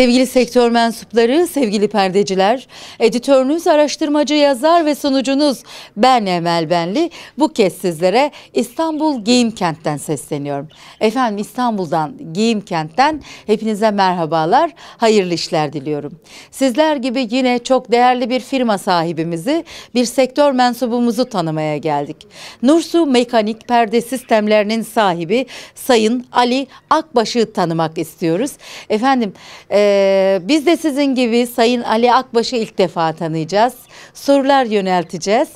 Sevgili sektör mensupları, sevgili perdeciler, editörünüz, araştırmacı, yazar ve sunucunuz ben Emel Benli. Bu kez sizlere İstanbul Giyim Kent'ten sesleniyorum. Efendim İstanbul'dan, Giyim Kent'ten hepinize merhabalar, hayırlı işler diliyorum. Sizler gibi yine çok değerli bir firma sahibimizi, bir sektör mensubumuzu tanımaya geldik. Nursu Mekanik Perde Sistemlerinin sahibi Sayın Ali Akbaş'ı tanımak istiyoruz. Efendim ee, biz de sizin gibi Sayın Ali Akbaş'ı ilk defa tanıyacağız. Sorular yönelteceğiz.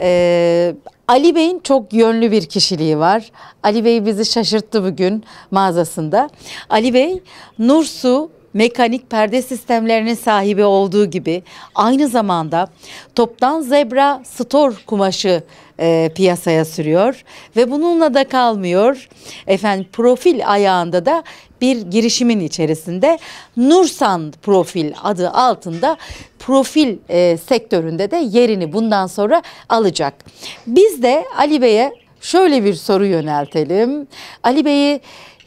Ee, Ali Bey'in çok yönlü bir kişiliği var. Ali Bey bizi şaşırttı bugün mağazasında. Ali Bey Nursu mekanik perde sistemlerinin sahibi olduğu gibi aynı zamanda toptan zebra store kumaşı e, piyasaya sürüyor ve bununla da kalmıyor. Efendim profil ayağında da bir girişimin içerisinde Nursan Profil adı altında profil e, sektöründe de yerini bundan sonra alacak. Biz de Ali Bey'e şöyle bir soru yöneltelim. Ali Bey'i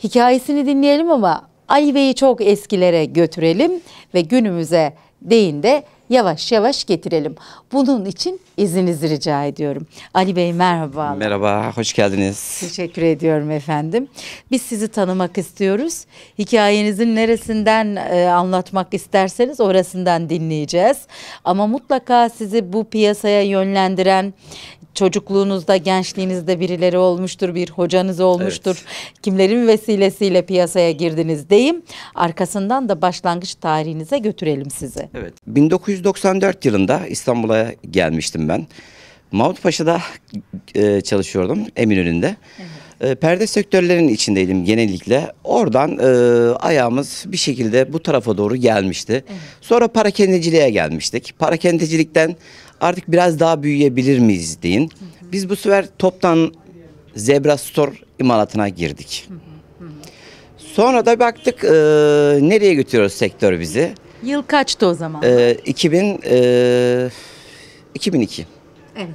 hikayesini dinleyelim ama Ali Bey'i çok eskilere götürelim ve günümüze değin de yavaş yavaş getirelim. Bunun için izninizi rica ediyorum. Ali Bey merhaba. Merhaba, hoş geldiniz. Teşekkür ediyorum efendim. Biz sizi tanımak istiyoruz. Hikayenizin neresinden e, anlatmak isterseniz orasından dinleyeceğiz. Ama mutlaka sizi bu piyasaya yönlendiren çocukluğunuzda, gençliğinizde birileri olmuştur, bir hocanız olmuştur. Evet. Kimlerin vesilesiyle piyasaya girdiniz deyim. Arkasından da başlangıç tarihinize götürelim sizi. Evet. 1994 yılında İstanbul'a gelmiştim ben. Mahmut Paşa'da e, çalışıyordum Eminönü'nde. Evet. E, perde sektörlerinin içindeydim genellikle. Oradan e, ayağımız bir şekilde bu tarafa doğru gelmişti. Evet. Sonra parakendeciliğe gelmiştik. Parakendecilikten artık biraz daha büyüyebilir miyiz deyin. Hı hı. Biz bu sefer toptan Zebra Store imalatına girdik. Hı hı. Sonra da baktık e, nereye götürüyoruz sektör bizi. Yıl kaçtı o zaman? E, 2000 e, 2002. Evet.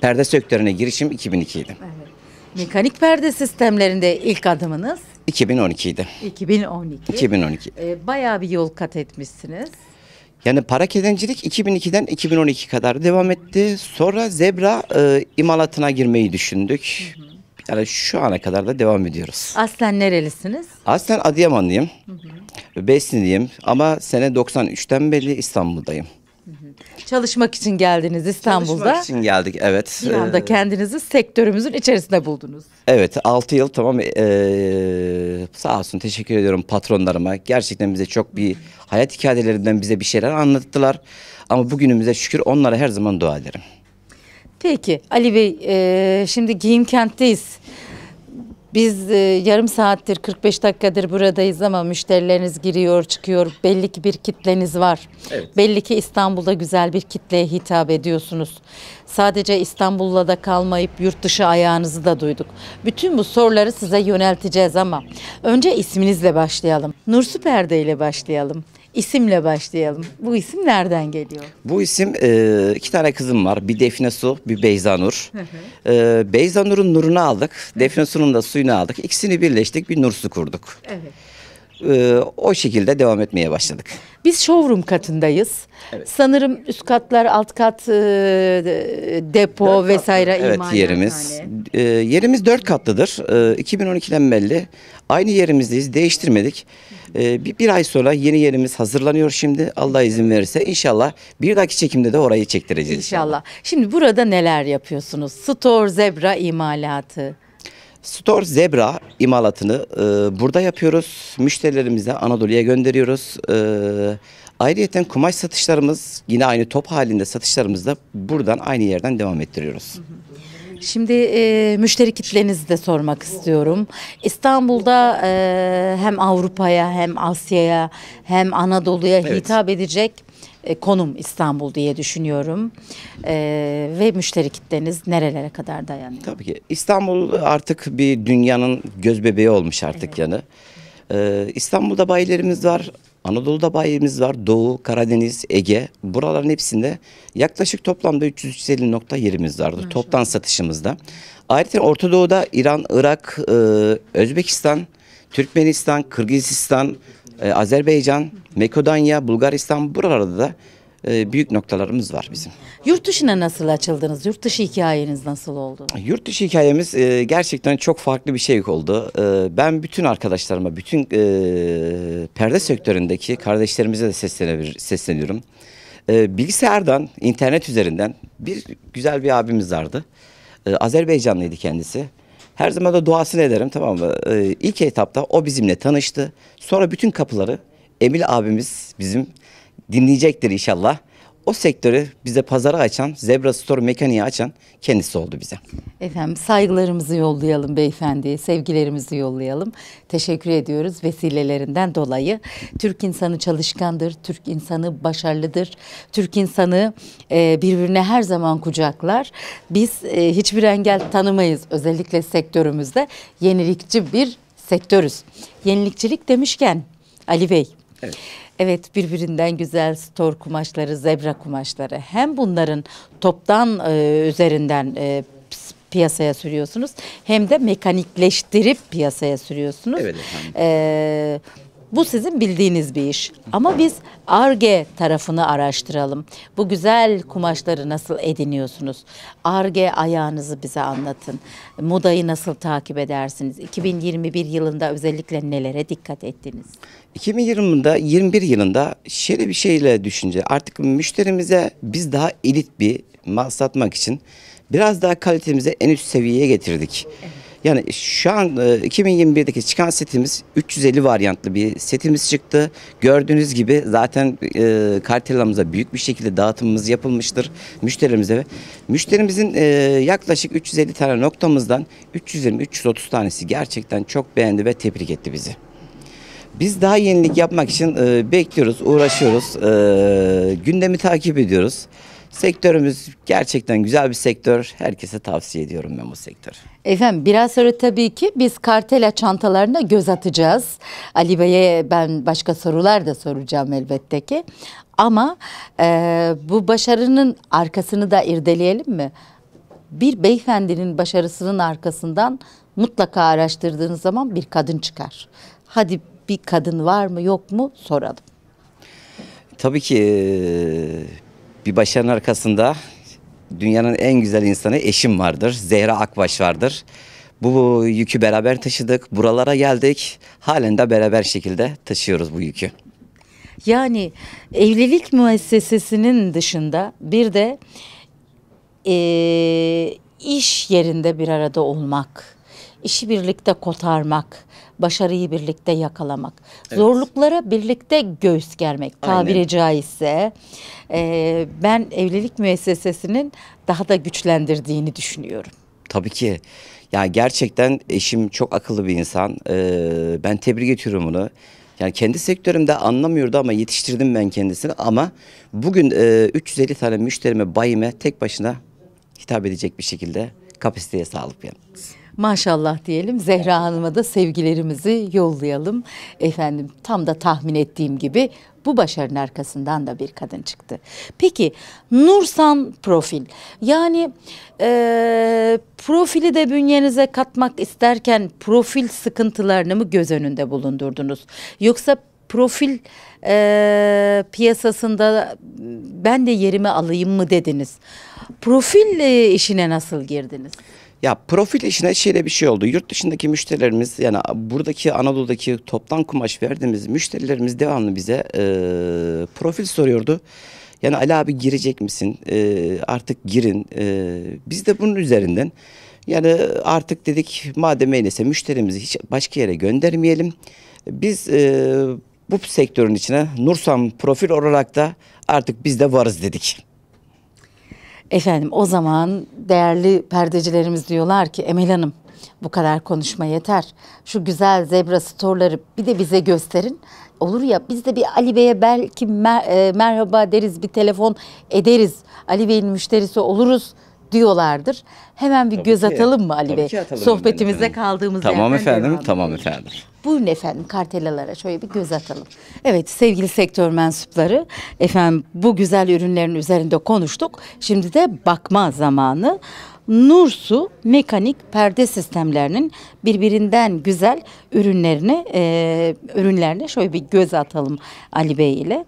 Perde sektörüne girişim 2002 idi. Evet. Mekanik perde sistemlerinde ilk adımınız? 2012 idi. 2012. 2012. Ee, bayağı bir yol kat etmişsiniz. Yani para kedencilik 2002'den 2012 kadar devam etti. Sonra zebra e, imalatına girmeyi düşündük. Hı hı. Yani şu ana kadar da devam ediyoruz. Aslen nerelisiniz? Aslen Adıyamanlıyım. Hı hı. Besniliyim ama sene 93'ten beri İstanbul'dayım. Çalışmak için geldiniz İstanbul'da. Çalışmak için geldik evet. Bir anda ee, kendinizi sektörümüzün içerisinde buldunuz. Evet 6 yıl tamam ee, sağ olsun teşekkür ediyorum patronlarıma. Gerçekten bize çok bir hayat hikayelerinden bize bir şeyler anlattılar. Ama bugünümüze şükür onlara her zaman dua ederim. Peki Ali Bey e, şimdi Giyim Kent'teyiz. Biz e, yarım saattir 45 dakikadır buradayız ama müşterileriniz giriyor çıkıyor. Belli ki bir kitleniz var. Evet. Belli ki İstanbul'da güzel bir kitleye hitap ediyorsunuz. Sadece İstanbul'la da kalmayıp yurt dışı ayağınızı da duyduk. Bütün bu soruları size yönelteceğiz ama önce isminizle başlayalım. Nur Süperde ile başlayalım. İsimle başlayalım. Bu isim nereden geliyor? Bu isim e, iki tane kızım var. Bir Defne Su, bir Beyza Nur. e, Beyza Nur'un nurunu aldık. Defne Su'nun da suyunu aldık. İkisini birleştik bir nur su kurduk. Evet. E, o şekilde devam etmeye başladık. Biz showroom katındayız. Evet. Sanırım üst katlar, alt kat e, depo dört vesaire katlı. Evet yerimiz. E, yerimiz dört katlıdır. E, 2012'den belli. Aynı yerimizdeyiz. Değiştirmedik. E, bir, bir ay sonra yeni yerimiz hazırlanıyor şimdi. Allah izin verirse inşallah bir dahaki çekimde de orayı çektireceğiz. İnşallah. inşallah. Şimdi burada neler yapıyorsunuz? Store, zebra imalatı. Store Zebra imalatını e, burada yapıyoruz. Müşterilerimize Anadolu'ya gönderiyoruz. E, ayrıyeten kumaş satışlarımız yine aynı top halinde satışlarımız da buradan aynı yerden devam ettiriyoruz. Şimdi e, müşteri kitlenizi de sormak istiyorum. İstanbul'da e, hem Avrupa'ya hem Asya'ya hem Anadolu'ya evet. hitap edecek e, konum İstanbul diye düşünüyorum. E, ve müşteri kitleniz nerelere kadar dayanıyor? Tabii ki İstanbul artık bir dünyanın göz bebeği olmuş artık evet. yanı. E, İstanbul'da bayilerimiz var. Anadolu'da bayimiz var. Doğu, Karadeniz, Ege. Buraların hepsinde yaklaşık toplamda 350 nokta yerimiz vardı. Maşallah. Toptan satışımızda. Ayrıca Orta Doğu'da İran, Irak, e, Özbekistan, Türkmenistan, Kırgızistan, e, Azerbaycan, Makedonya, Bulgaristan buralarda da e, büyük noktalarımız var bizim. Yurt dışına nasıl açıldınız? Yurt dışı hikayeniz nasıl oldu? Yurt dışı hikayemiz e, gerçekten çok farklı bir şey oldu. E, ben bütün arkadaşlarıma, bütün e, perde sektöründeki kardeşlerimize de sesleniyorum. E, bilgisayardan, internet üzerinden bir güzel bir abimiz vardı. E, Azerbaycanlıydı kendisi. Her zaman da duasını ederim tamam mı? E, ilk etapta o bizimle tanıştı. Sonra bütün kapıları Emil abimiz bizim dinleyecektir inşallah. O sektörü bize pazara açan, Zebra Store mekaniği açan kendisi oldu bize. Efendim saygılarımızı yollayalım beyefendiye, sevgilerimizi yollayalım. Teşekkür ediyoruz vesilelerinden dolayı. Türk insanı çalışkandır, Türk insanı başarılıdır. Türk insanı e, birbirine her zaman kucaklar. Biz e, hiçbir engel tanımayız özellikle sektörümüzde. Yenilikçi bir sektörüz. Yenilikçilik demişken Ali Bey. Evet. Evet birbirinden güzel stor kumaşları, zebra kumaşları. Hem bunların toptan e, üzerinden e, piyasaya sürüyorsunuz hem de mekanikleştirip piyasaya sürüyorsunuz. Evet efendim. E, bu sizin bildiğiniz bir iş. Ama biz ARGE tarafını araştıralım. Bu güzel kumaşları nasıl ediniyorsunuz? ARGE ayağınızı bize anlatın. Modayı nasıl takip edersiniz? 2021 yılında özellikle nelere dikkat ettiniz? 2020'da 21 yılında şöyle bir şeyle düşünce artık müşterimize biz daha elit bir mal satmak için biraz daha kalitemizi en üst seviyeye getirdik. Yani şu an e, 2021'deki çıkan setimiz 350 varyantlı bir setimiz çıktı. Gördüğünüz gibi zaten e, kartelamıza büyük bir şekilde dağıtımımız yapılmıştır müşterilerimize. Müşterimizin e, yaklaşık 350 tane noktamızdan 320-330 tanesi gerçekten çok beğendi ve tebrik etti bizi. Biz daha yenilik yapmak için e, bekliyoruz, uğraşıyoruz, e, gündemi takip ediyoruz. Sektörümüz gerçekten güzel bir sektör. Herkese tavsiye ediyorum ben bu sektörü. Efendim biraz sonra tabii ki biz kartela çantalarına göz atacağız. Ali Bey'e ben başka sorular da soracağım elbette ki. Ama e, bu başarının arkasını da irdeleyelim mi? Bir beyefendinin başarısının arkasından mutlaka araştırdığınız zaman bir kadın çıkar. Hadi bir kadın var mı yok mu soralım. Tabii ki e, bir başarının arkasında dünyanın en güzel insanı eşim vardır. Zehra Akbaş vardır. Bu yükü beraber taşıdık. Buralara geldik. Halen de beraber şekilde taşıyoruz bu yükü. Yani evlilik müessesesinin dışında bir de eee, iş yerinde bir arada olmak, işi birlikte kotarmak, başarıyı birlikte yakalamak, zorluklara birlikte göğüs germek tabiri Aynen. caizse eee, ben evlilik müessesesinin daha da güçlendirdiğini düşünüyorum. Tabii ki. Ya gerçekten eşim çok akıllı bir insan. Ee, ben tebrik ediyorum onu. Yani kendi sektörümde anlamıyordu ama yetiştirdim ben kendisini. Ama bugün e, 350 tane müşterime, bayime tek başına hitap edecek bir şekilde kapasiteye sahip yani. Maşallah diyelim. Zehra Hanım'a da sevgilerimizi yollayalım. Efendim tam da tahmin ettiğim gibi bu başarının arkasından da bir kadın çıktı. Peki Nursan profil yani eee, profili de bünyenize katmak isterken profil sıkıntılarını mı göz önünde bulundurdunuz? Yoksa profil eee, piyasasında ben de yerimi alayım mı dediniz? Profil e, işine nasıl girdiniz? Ya profil işine şöyle bir şey oldu. Yurt dışındaki müşterilerimiz yani buradaki Anadolu'daki toptan kumaş verdiğimiz müşterilerimiz devamlı bize e, profil soruyordu. Yani Ali abi girecek misin? E, artık girin. E, biz de bunun üzerinden yani artık dedik madem öyleyse müşterimizi hiç başka yere göndermeyelim. Biz e, bu sektörün içine Nursan profil olarak da artık biz de varız dedik. Efendim o zaman değerli perdecilerimiz diyorlar ki Emel Hanım bu kadar konuşma yeter. Şu güzel zebra storları bir de bize gösterin. Olur ya biz de bir Ali Bey'e belki mer- e, merhaba deriz bir telefon ederiz. Ali Bey'in müşterisi oluruz diyorlardır. Hemen bir Tabii göz ki. atalım mı Ali Tabii Bey? ki atalım Sohbetimize efendim. kaldığımız Tamam yerden efendim, devam tamam edelim. efendim. Buyurun efendim kartelalara şöyle bir göz atalım. Evet sevgili sektör mensupları efendim bu güzel ürünlerin üzerinde konuştuk. Şimdi de bakma zamanı. Nursu mekanik perde sistemlerinin birbirinden güzel ürünlerini e, ürünlerine şöyle bir göz atalım Ali Bey ile.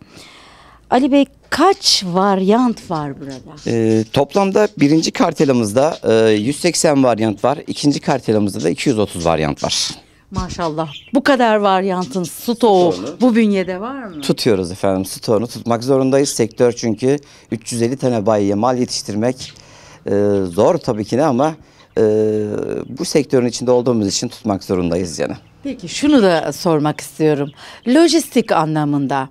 Ali Bey kaç varyant var burada? Ee, toplamda birinci kartelamızda e, 180 varyant var. İkinci kartelamızda da 230 varyant var. Maşallah bu kadar varyantın stoğu bu bünyede var mı? Tutuyoruz efendim. Stoğunu tutmak zorundayız. Sektör çünkü 350 tane bayiye mal yetiştirmek e, zor tabii ki de ama e, bu sektörün içinde olduğumuz için tutmak zorundayız yani. Peki şunu da sormak istiyorum. Lojistik anlamında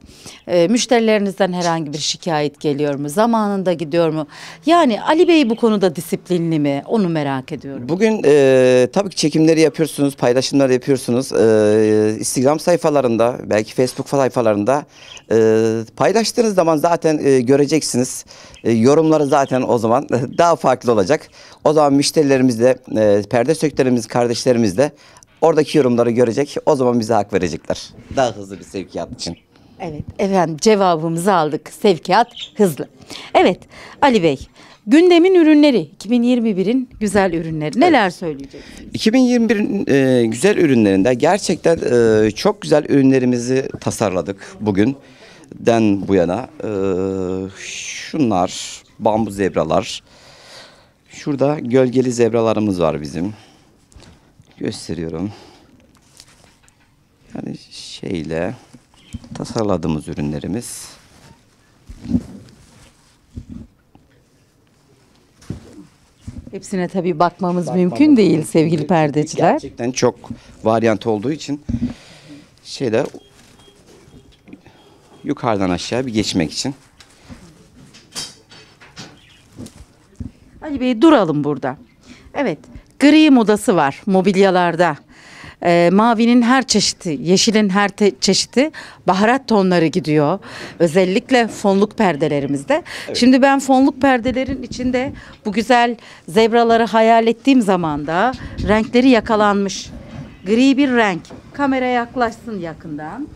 e, müşterilerinizden herhangi bir şikayet geliyor mu? Zamanında gidiyor mu? Yani Ali Bey bu konuda disiplinli mi? Onu merak ediyorum. Bugün e, tabii ki çekimleri yapıyorsunuz, paylaşımlar yapıyorsunuz. E, Instagram sayfalarında, belki Facebook sayfalarında e, paylaştığınız zaman zaten e, göreceksiniz. E, yorumları zaten o zaman daha farklı olacak. O zaman müşterilerimiz de, e, perde söklerimiz, kardeşlerimiz de oradaki yorumları görecek. O zaman bize hak verecekler. Daha hızlı bir sevkiyat için. Evet efendim cevabımızı aldık. Sevkiyat hızlı. Evet Ali Bey gündemin ürünleri 2021'in güzel ürünleri neler söyleyeceksiniz? 2021'in e, güzel ürünlerinde gerçekten e, çok güzel ürünlerimizi tasarladık bugünden bu yana. E, şunlar bambu zebralar. Şurada gölgeli zebralarımız var bizim. Gösteriyorum. Yani şeyle tasarladığımız ürünlerimiz. Hepsine tabii bakmamız mümkün değil sevgili perdeciler. Gerçekten çok varyant olduğu için şeyde yukarıdan aşağı bir geçmek için. Ali Bey duralım burada. Evet gri modası var mobilyalarda. Ee, mavinin her çeşidi, yeşilin her çeşidi baharat tonları gidiyor. Özellikle fonluk perdelerimizde. Şimdi ben fonluk perdelerin içinde bu güzel zebraları hayal ettiğim zaman da renkleri yakalanmış. Gri bir renk. Kamera yaklaşsın yakından.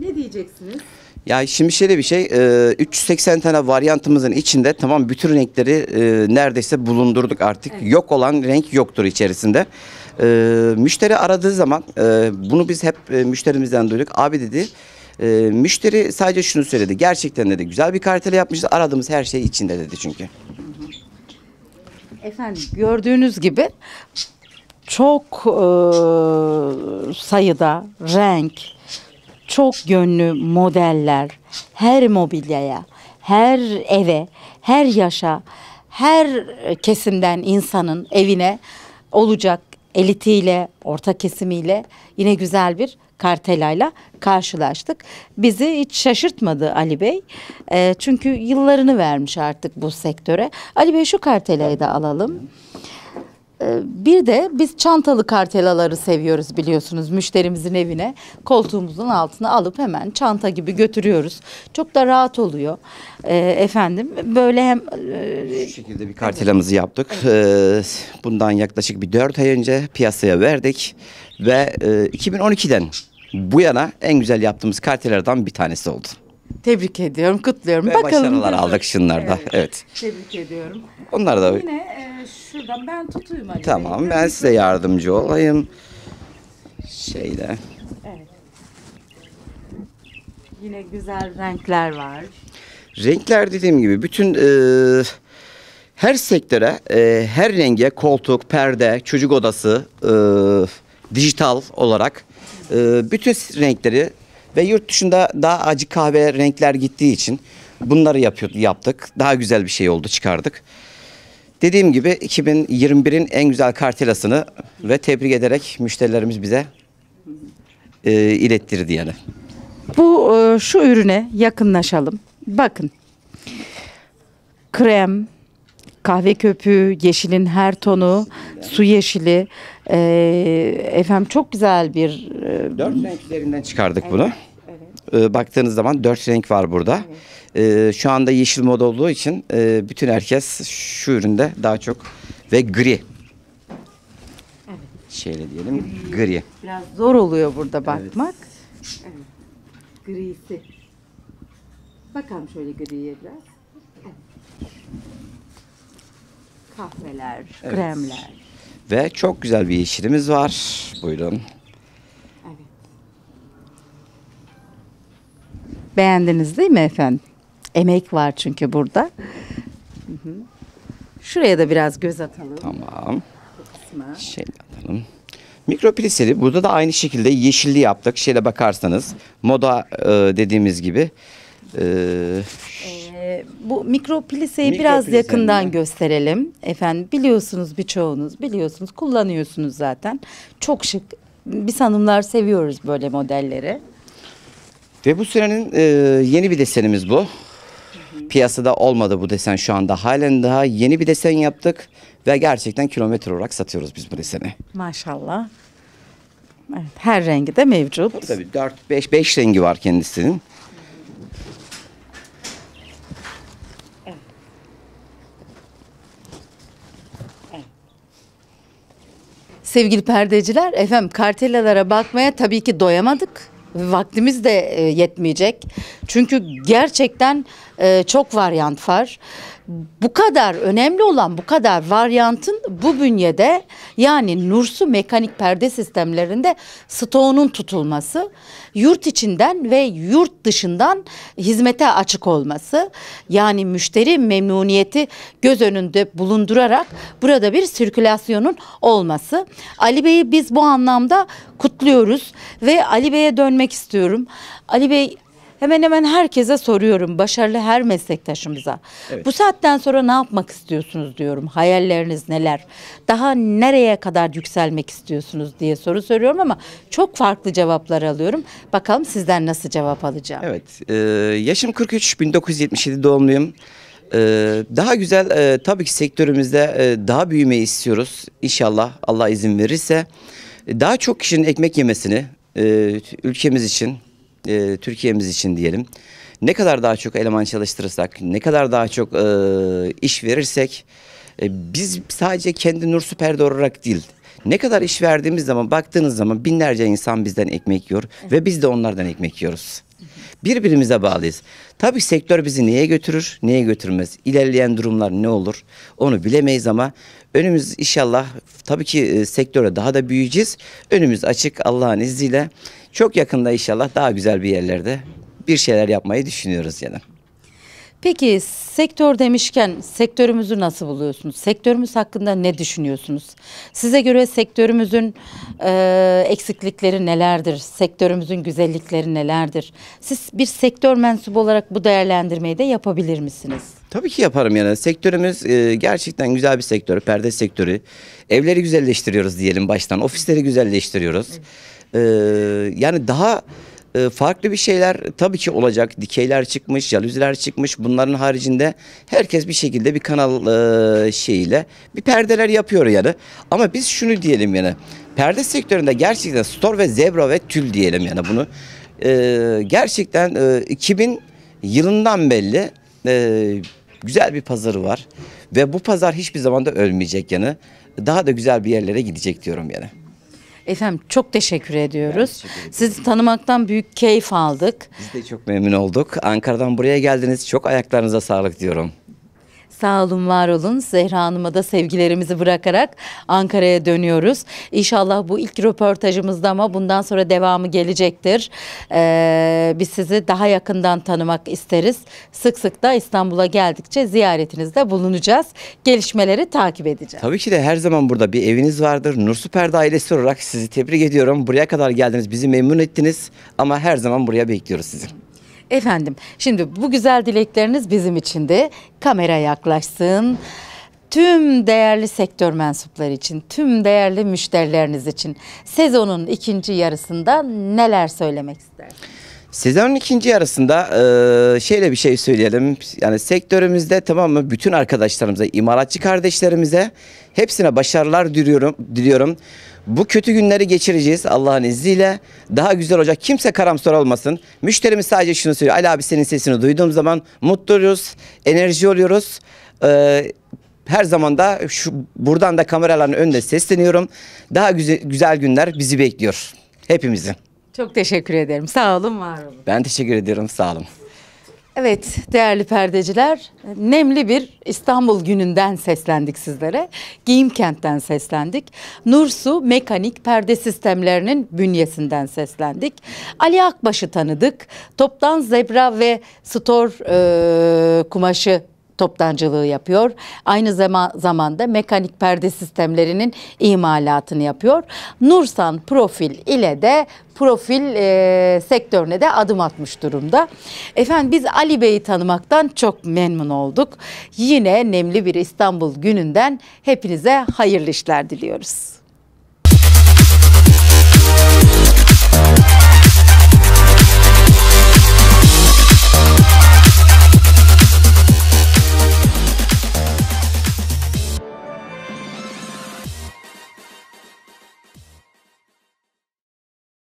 Ne diyeceksiniz? Ya şimdi şöyle bir şey, e, 380 tane varyantımızın içinde tamam bütün renkleri e, neredeyse bulundurduk artık. Yok olan renk yoktur içerisinde. E, müşteri aradığı zaman e, bunu biz hep e, müşterimizden duyduk. Abi dedi, e, müşteri sadece şunu söyledi. Gerçekten dedi güzel bir kartele yapmışız. Aradığımız her şey içinde dedi çünkü. Efendim gördüğünüz gibi çok e, sayıda renk, çok yönlü modeller her mobilyaya, her eve, her yaşa, her kesimden insanın evine olacak elitiyle, orta kesimiyle yine güzel bir kartelayla karşılaştık. Bizi hiç şaşırtmadı Ali Bey. Eee, çünkü yıllarını vermiş artık bu sektöre. Ali Bey şu kartelayı da alalım. Ee, Bir de biz çantalı kartelaları seviyoruz biliyorsunuz müşterimizin evine koltuğumuzun altına alıp hemen çanta gibi götürüyoruz. Çok da rahat oluyor Ee, efendim böyle hem e, Şu şekilde bir kartelamızı yaptık. Ee, bundan yaklaşık bir 4 ay önce piyasaya verdik. Ve e, 2012'den bu yana en güzel yaptığımız kartelerden bir tanesi oldu. Tebrik ediyorum kutluyorum. Ve Bakalım. başarılar aldık şunlarda. Evet. Tebrik ediyorum. Onlar da Yine e, şuradan ben tutayım Ali Bey. tamam ben size yardımcı olayım. Şeyle. Yine güzel renkler var. Renkler dediğim gibi bütün e, her sektöre, e, her renge koltuk, perde, çocuk odası, e, dijital olarak e, bütün renkleri ve yurt dışında daha acı kahve renkler gittiği için bunları yapıyor, yaptık. Daha güzel bir şey oldu, çıkardık. Dediğim gibi 2021'in en güzel kartelasını ve tebrik ederek müşterilerimiz bize e, ilettirdi yani. Bu e, şu ürüne yakınlaşalım. Bakın. Krem, kahve köpüğü, yeşilin her tonu, su yeşili. e, efendim çok güzel bir e, Dört renk üzerinden çıkardık bunu. Ee, baktığınız zaman dört renk var burada. Ee, şu anda yeşil moda olduğu için e, bütün herkes şu üründe daha çok ve gri. Şöyle diyelim gri. biraz zor oluyor burada bakmak. Evet. Grisi. Bakalım şöyle griye biraz. Evet. Kahveler, kremler. Ve çok güzel bir yeşilimiz var. Buyurun. Beğendiniz değil mi efendim? Emek var çünkü burada. Hı hı. Şuraya da biraz göz atalım. Tamam. Şöyle atalım. Mikropliseli burada da aynı şekilde yeşilli yaptık. Şöyle bakarsanız moda e, dediğimiz gibi e, Ee, bu mikropliseyi Mikro biraz plisenin yakından de. gösterelim. Efendim biliyorsunuz birçoğunuz biliyorsunuz kullanıyorsunuz zaten. Çok şık. Biz hanımlar seviyoruz böyle modelleri. ve bu senenin e, yeni bir desenimiz bu. Piyasada olmadı bu desen şu anda. Halen daha yeni bir desen yaptık ve gerçekten kilometre olarak satıyoruz biz bu deseni. Maşallah. Evet, her rengi de mevcut. Tabii 4 5 5 rengi var kendisinin. Sevgili perdeciler, efendim kartelalara bakmaya tabii ki doyamadık. Vaktimiz de e, yetmeyecek. Çünkü gerçekten e, çok varyant var. Bu kadar önemli olan bu kadar varyantın bu bünyede yani Nursu mekanik perde sistemlerinde stoğunun tutulması, yurt içinden ve yurt dışından hizmete açık olması, yani müşteri memnuniyeti göz önünde bulundurarak burada bir sirkülasyonun olması. Ali Bey'i biz bu anlamda kutluyoruz ve Ali Bey'e dönmek istiyorum. Ali Bey hemen hemen herkese soruyorum, başarılı her meslektaşımıza. Evet. Bu saatten sonra ne yapmak istiyorsunuz diyorum. Hayalleriniz neler? Daha nereye kadar yükselmek istiyorsunuz diye soru soruyorum ama çok farklı cevaplar alıyorum. Bakalım sizden nasıl cevap alacağım. Evet, e, yaşım 43, 1977 doğumluyum. E, daha güzel, e, tabii ki sektörümüzde e, daha büyümeyi istiyoruz. İnşallah Allah izin verirse. E, Daha çok kişinin ekmek yemesini e, ülkemiz için, e, Türkiye'miz için diyelim. Ne kadar daha çok eleman çalıştırırsak, ne kadar daha çok e, iş verirsek, e, biz sadece kendi Nur Süper'de olarak değil, ne kadar iş verdiğimiz zaman baktığınız zaman binlerce insan bizden ekmek yiyor ve biz de onlardan ekmek yiyoruz. Birbirimize bağlıyız. Tabii sektör bizi neye götürür, neye götürmez. İlerleyen durumlar ne olur onu bilemeyiz ama önümüz inşallah tabii ki e, sektörde daha da büyüyeceğiz. Önümüz açık Allah'ın izniyle. Çok yakında inşallah daha güzel bir yerlerde bir şeyler yapmayı düşünüyoruz yani. Peki sektör demişken sektörümüzü nasıl buluyorsunuz? Sektörümüz hakkında ne düşünüyorsunuz? Size göre sektörümüzün e, eksiklikleri nelerdir? Sektörümüzün güzellikleri nelerdir? Siz bir sektör mensubu olarak bu değerlendirmeyi de yapabilir misiniz? Tabii ki yaparım yani. Sektörümüz e, gerçekten güzel bir sektör. Perde sektörü. Evleri güzelleştiriyoruz diyelim baştan. Ofisleri güzelleştiriyoruz. E, yani daha e, farklı bir şeyler tabii ki olacak. Dikeyler çıkmış, jalüziler çıkmış. Bunların haricinde herkes bir şekilde bir kanal e, şeyiyle bir perdeler yapıyor yani. Ama biz şunu diyelim yani. Perde sektöründe gerçekten store ve zebra ve tül diyelim yani bunu. E, gerçekten e, 2000 yılından belli e, güzel bir pazarı var. Ve bu pazar hiçbir zaman da ölmeyecek yani. Daha da güzel bir yerlere gidecek diyorum yani. Efendim çok teşekkür ediyoruz. teşekkür ederim. Sizi tanımaktan büyük keyif aldık. Biz de çok memnun olduk. Ankara'dan buraya geldiniz. Çok ayaklarınıza sağlık diyorum. Sağ olun, var olun. Zehra Hanım'a da sevgilerimizi bırakarak Ankara'ya dönüyoruz. İnşallah bu ilk röportajımızda ama bundan sonra devamı gelecektir. Ee, biz sizi daha yakından tanımak isteriz. Sık sık da İstanbul'a geldikçe ziyaretinizde bulunacağız. Gelişmeleri takip edeceğiz. Tabii ki de her zaman burada bir eviniz vardır. Nur Süper'de ailesi olarak sizi tebrik ediyorum. Buraya kadar geldiniz. Bizi memnun ettiniz. Ama her zaman buraya bekliyoruz sizi. Efendim şimdi bu güzel dilekleriniz bizim için de kamera yaklaşsın. Tüm değerli sektör mensupları için, tüm değerli müşterileriniz için sezonun ikinci yarısında neler söylemek istersiniz? Sezonun ikinci yarısında eee şöyle bir şey söyleyelim. Yani sektörümüzde tamam mı bütün arkadaşlarımıza, imalatçı kardeşlerimize hepsine başarılar diliyorum. diliyorum. Bu kötü günleri geçireceğiz Allah'ın izniyle. Daha güzel olacak. Kimse karamsar olmasın. Müşterimiz sadece şunu söylüyor. Ali abi senin sesini duyduğum zaman mutluyuz, enerji oluyoruz. Eee, her zaman da şu buradan da kameraların önünde sesleniyorum. Daha güzel, güzel günler bizi bekliyor. Hepimizi. Çok teşekkür ederim. Sağ olun, var olun. Ben teşekkür ediyorum. Sağ olun. Evet değerli perdeciler, nemli bir İstanbul gününden seslendik sizlere. Giyim kentten seslendik. Nursu Mekanik Perde Sistemlerinin bünyesinden seslendik. Ali Akbaş'ı tanıdık. Toptan zebra ve stor e, kumaşı toptancılığı yapıyor. Aynı zaman zamanda mekanik perde sistemlerinin imalatını yapıyor. Nursan Profil ile de profil e, sektörüne de adım atmış durumda. Efendim biz Ali Bey'i tanımaktan çok memnun olduk. Yine nemli bir İstanbul gününden hepinize hayırlı işler diliyoruz.